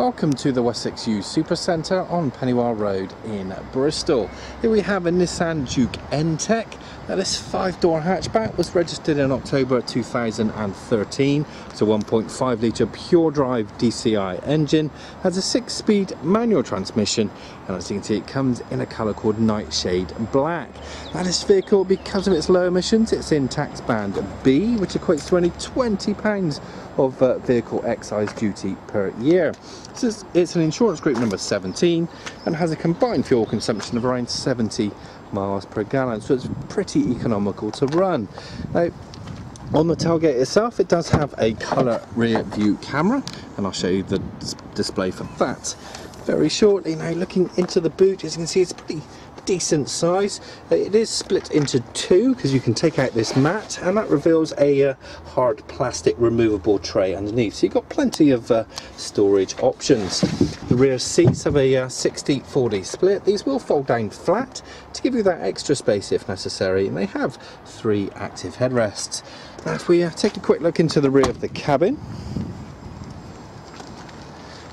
Welcome to the Wessex U Super Centre on Pennywell Road in Bristol. Here we have a Nissan Juke N-Tec. Now this five-door hatchback was registered in October 2013. It's a 1.5 litre Puredrive DCI engine, has a six-speed manual transmission and as you can see it comes in a colour called Nightshade Black. Now this vehicle, because of its low emissions, it's in tax band B, which equates to only £20 of uh, vehicle excise duty per year. So it's an insurance group number 17 and has a combined fuel consumption of around 70 miles per gallon so it's pretty economical to run. Now, on the tailgate itself it does have a colour rear view camera and I'll show you the display for that very shortly. Now looking into the boot as you can see it's pretty decent size. It is split into two because you can take out this mat and that reveals a uh, hard plastic removable tray underneath. So you've got plenty of uh, storage options. The rear seats have a 60-40 uh, split. These will fold down flat to give you that extra space if necessary and they have three active headrests. Now if we uh, take a quick look into the rear of the cabin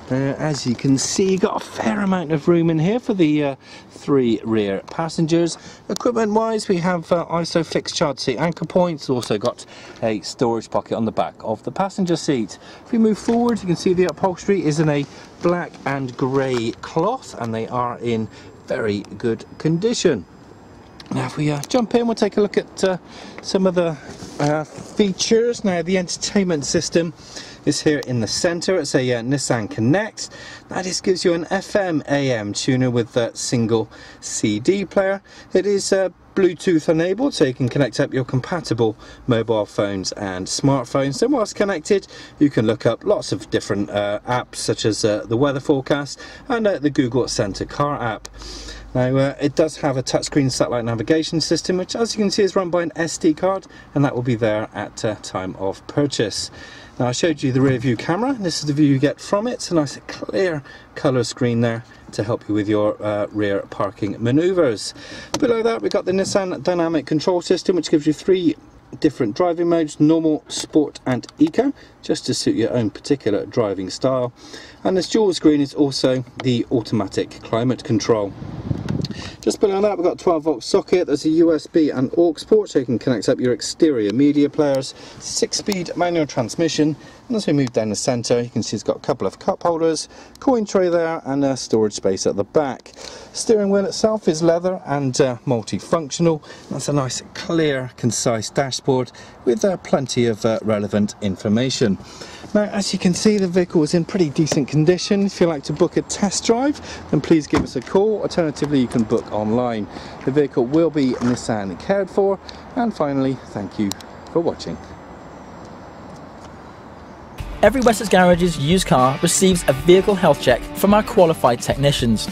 uh, as you can see, you've got a fair amount of room in here for the uh, three rear passengers. Equipment wise, we have uh, ISOFIX child seat anchor points, also got a storage pocket on the back of the passenger seat. If we move forward, you can see the upholstery is in a black and grey cloth and they are in very good condition. Now if we uh, jump in, we'll take a look at uh, some of the uh, features. Now the entertainment system is here in the center. It's a uh, Nissan Connect. That just gives you an FM AM tuner with a single CD player. It is uh, Bluetooth enabled so you can connect up your compatible mobile phones and smartphones. and whilst connected you can look up lots of different uh, apps such as uh, the weather forecast and uh, the Google Send-to-Car app. Now uh, it does have a touchscreen satellite navigation system which as you can see is run by an SD card and that will be there at uh, time of purchase. Now I showed you the rear view camera, this is the view you get from it. It's a nice clear colour screen there to help you with your uh, rear parking manoeuvres. Below that we've got the Nissan Dynamic Control System which gives you three different driving modes, normal, sport and eco, just to suit your own particular driving style. And this dual screen is also the automatic climate control. Just below that we've got a 12 volt socket, there's a USB and aux port so you can connect up your exterior media players, 6 speed manual transmission and as we move down the centre you can see it's got a couple of cup holders, coin tray there and a storage space at the back. Steering wheel itself is leather and uh, multifunctional, that's a nice clear concise dashboard with uh, plenty of uh, relevant information. Now as you can see the vehicle is in pretty decent condition, if you'd like to book a test drive then please give us a call, alternatively you can book online. The vehicle will be Nissan cared for and finally thank you for watching. Every Wessex Garages used car receives a vehicle health check from our qualified technicians.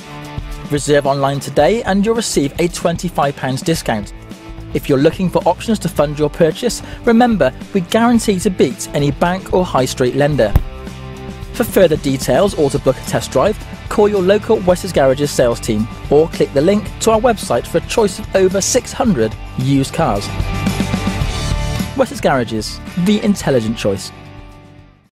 Reserve online today and you'll receive a £25 discount. If you're looking for options to fund your purchase, remember we guarantee to beat any bank or high street lender. For further details or to book a test drive, call your local Wessex Garages sales team or click the link to our website for a choice of over 600 used cars. Wessex Garages, the intelligent choice.